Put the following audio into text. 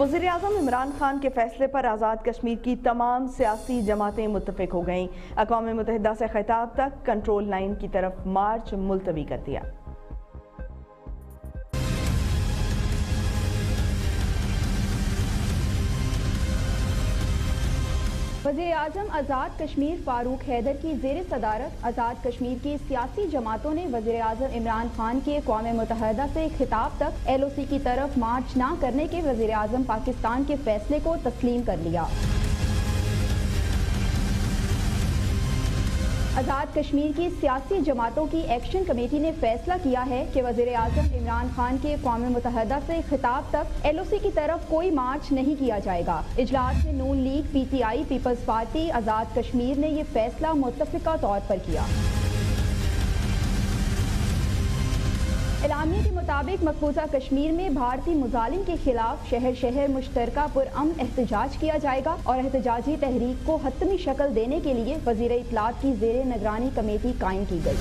وزیر اعظم عمران خان کے فیصلے پر آزاد کشمیر کی تمام سیاسی جماعتیں متفق ہو گئیں۔ اقوام متحدہ سے خطاب تک کنٹرول لائن کی طرف مارچ ملتوی کر دیا۔ وزیر اعظم آزاد کشمیر فاروق حیدر کی زیر صدارت آزاد کشمیر کی سیاسی جماعتوں نے وزیر اعظم عمران خان کے اقوام متحدہ سے خطاب تک ایل او سی کی طرف مارچ نہ کرنے کے وزیر اعظم پاکستان کے فیصلے کو تسلیم کر لیا۔ آزاد کشمیر کی سیاسی جماعتوں کی ایکشن کمیٹی نے فیصلہ کیا ہے کہ وزیر اعظم عمران خان کے قوم متحدہ سے خطاب تک ایل او سی کی طرف کوئی مارچ نہیں کیا جائے گا۔ اجلاس میں Noon League P T I, Peoples Party, Azad Kashmir نے یہ فیصلہ متفقہ طور پر کیا۔ اعلامیہ کے مطابق مقبوضہ کشمیر میں بھارتی مظالم کے خلاف شہر شہر مشترکہ پر امن احتجاج کیا جائے گا اور احتجاجی تحریک کو حتمی شکل دینے کے لیے وزیر اطلاعات کی زیر نگرانی کمیٹی قائم کی گئی۔